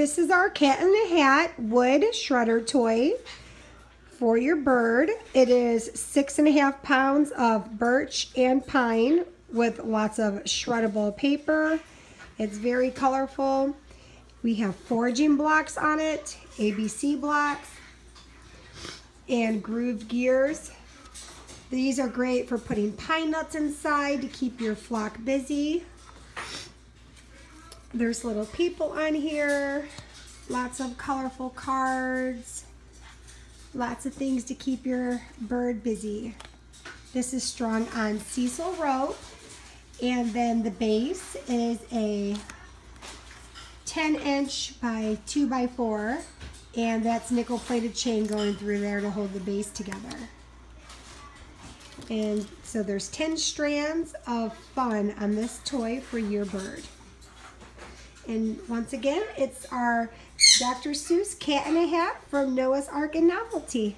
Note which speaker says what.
Speaker 1: This is our cat in the hat wood shredder toy for your bird. It is six and a half pounds of birch and pine with lots of shreddable paper. It's very colorful. We have foraging blocks on it, ABC blocks, and groove gears. These are great for putting pine nuts inside to keep your flock busy. There's little people on here, lots of colorful cards, lots of things to keep your bird busy. This is strung on sisal rope, and then the base is a 10 inch by 2 by 4, and that's nickel plated chain going through there to hold the base together. And so there's 10 strands of fun on this toy for your bird. And once again, it's our Dr. Seuss Cat and a Hat from Noah's Ark and Novelty.